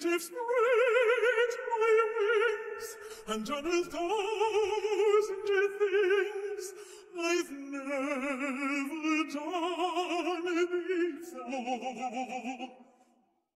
But if spread my wings and done a thousand things I've never done before.